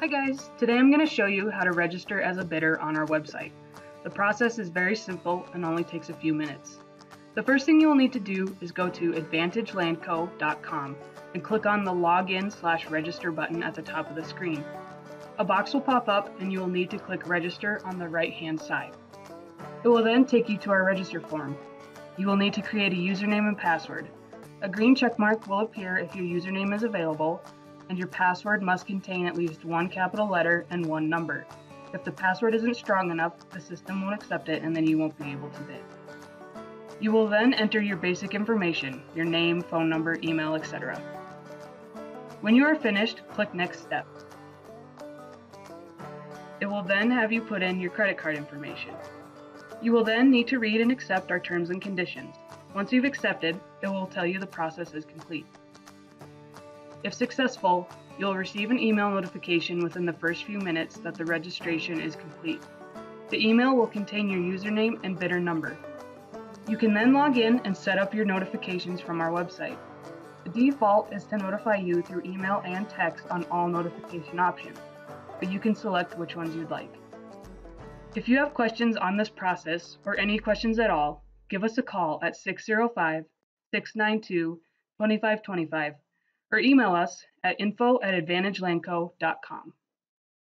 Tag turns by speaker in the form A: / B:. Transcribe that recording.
A: Hi guys, today I'm going to show you how to register as a bidder on our website. The process is very simple and only takes a few minutes. The first thing you will need to do is go to advantagelandco.com and click on the login slash register button at the top of the screen. A box will pop up and you will need to click register on the right hand side. It will then take you to our register form. You will need to create a username and password. A green checkmark will appear if your username is available and your password must contain at least one capital letter and one number. If the password isn't strong enough, the system won't accept it and then you won't be able to bid. You will then enter your basic information, your name, phone number, email, etc. When you are finished, click Next Step. It will then have you put in your credit card information. You will then need to read and accept our terms and conditions. Once you've accepted, it will tell you the process is complete. If successful, you'll receive an email notification within the first few minutes that the registration is complete. The email will contain your username and bidder number. You can then log in and set up your notifications from our website. The default is to notify you through email and text on all notification options, but you can select which ones you'd like. If you have questions on this process or any questions at all, give us a call at 605 692 2525 or email us at info at advantagelandco.com.